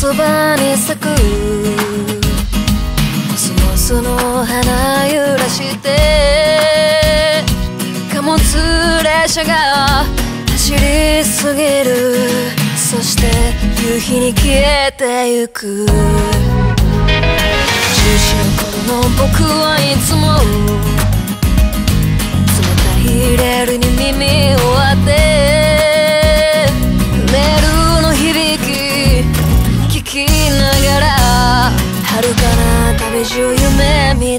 そばに咲く。コスモスの花揺らして貨物列車が走りすぎる。そして夕日に消えてゆく。14の頃の僕はいつ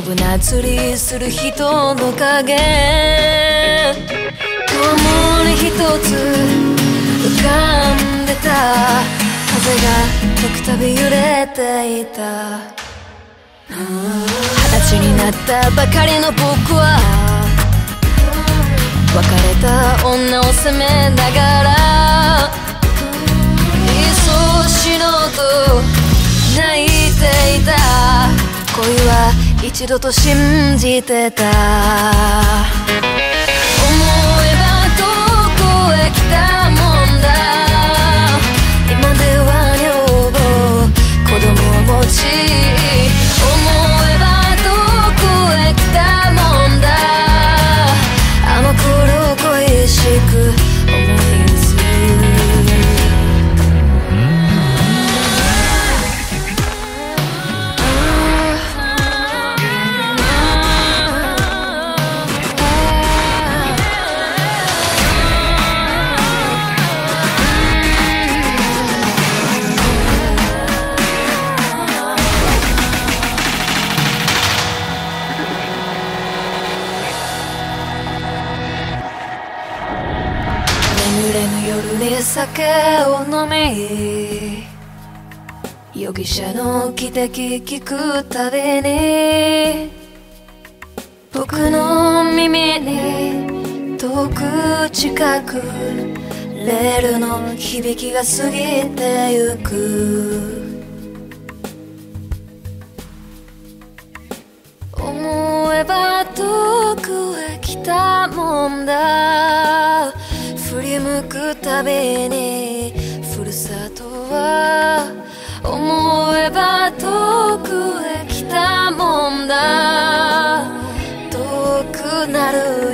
こぶな釣りする人の影。共に一つ浮かんでた。風が時たび揺れていた。二十歳になったばかりの僕は。別れた女を責めながら。いっそ死のうと泣いていた。恋は一度と信じてた。酒を飲み容疑者の汽笛聞くたびに僕の耳に遠く近くレールの響きが過ぎてゆく。思えば遠くへ来たもんだ。り向くたびにふるさとは思えば遠くへ来たもんだ。遠くなる